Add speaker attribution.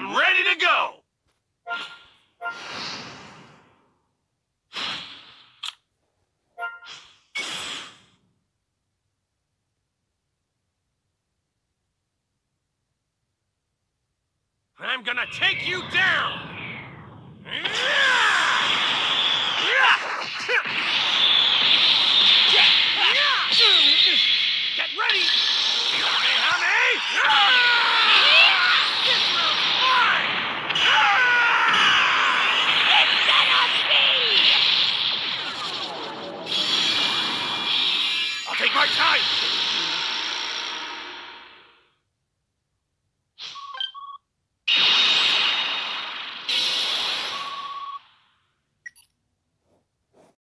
Speaker 1: I'm ready to go! I'm gonna take you down! Get ready! This take my time!